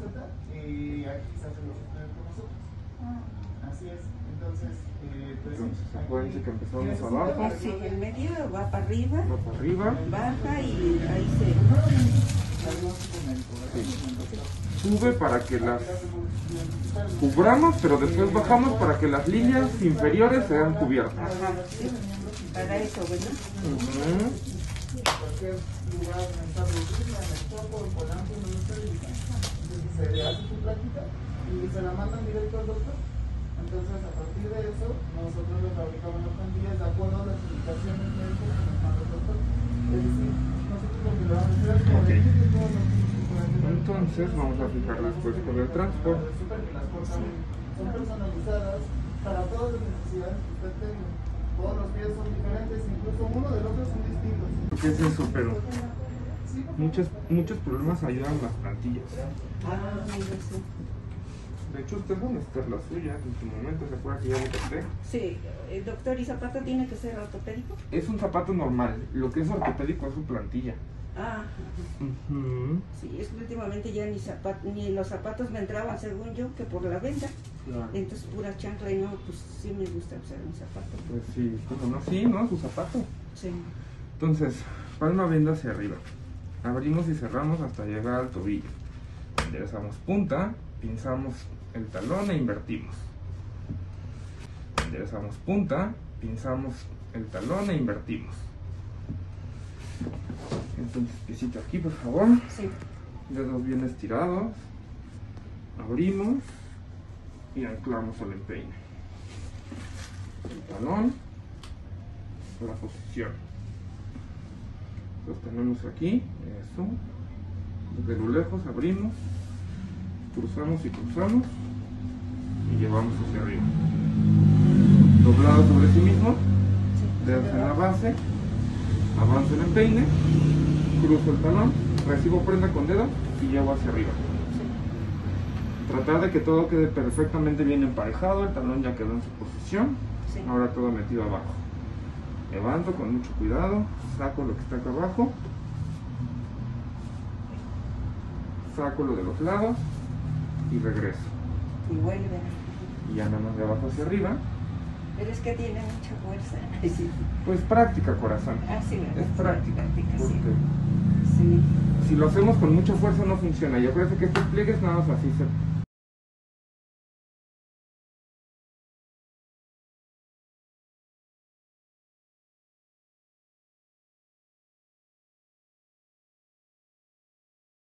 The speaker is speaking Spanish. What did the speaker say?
puerta y aquí se hace los ustedes con nosotros. Así es. Entonces, eh, pues sí, Entonces, aquí acuérdense que empezamos abajo. Sí, el medio va para arriba, Va para arriba. baja y ahí se... Sube para que las cubramos, pero después bajamos para que las líneas inferiores sean cubiertas. Ajá, sí, para eso, ¿verdad? Ujú. cualquier lugar en esta rutina, en el cuerpo, el volante, no está Entonces se le hace su plática y se la mandan directo al doctor. Entonces, a partir de eso, nosotros le fabricamos las pandillas de acuerdo a las indicaciones médicas que nos manda el doctor. Es decir, nosotros lo que le vamos a hacer es corregir todos los. Entonces vamos a fijar después con el transporte. Resulta que las cosas son personalizadas para todas las necesidades que usted tenga. Todos los pies son diferentes, incluso uno del otro son distintos. ¿Qué es eso? Pero muchos, muchos problemas ayudan las plantillas. Ah, mira, sí. De hecho, usted va a necesitar la suya en su momento, ¿se acuerda que ya le conté? Sí, doctor y zapato tiene que ser ortopédico. Es un zapato normal, lo que es ortopédico es su plantilla. Ah, sí, es que últimamente ya ni, zapat ni los zapatos me entraban según yo que por la venda. Claro. Entonces pura chancla y no, pues sí me gusta usar mi zapato. Pues sí, como no, sí, ¿no? Su zapato. Sí. Entonces, palma venda hacia arriba. Abrimos y cerramos hasta llegar al tobillo. Enderezamos punta, pinzamos el talón e invertimos. Enderezamos punta, pinzamos el talón e invertimos. Entonces, piecito aquí, por favor. Sí. Dedos bien estirados. Abrimos y anclamos el empeine. El talón, la posición. Sostenemos aquí, eso. Desde lo lejos abrimos, cruzamos y cruzamos y llevamos hacia arriba. Doblado sobre sí mismo, dedos en la base, avanzo el empeine, cruzo el talón, recibo prenda con dedo y llevo hacia arriba. Tratar de que todo quede perfectamente bien emparejado, el talón ya quedó en su posición, ahora todo metido abajo. Levanto con mucho cuidado, saco lo que está acá abajo, saco lo de los lados y regreso. Y vuelve. Y ya nada más de abajo hacia arriba, Pero es que tiene mucha fuerza. Sí. pues práctica corazón. Ah, sí. Es práctica. práctica, sí. porque Sí. si lo hacemos con mucha fuerza no funciona. Y acuérdense que estos pliegues nada más así se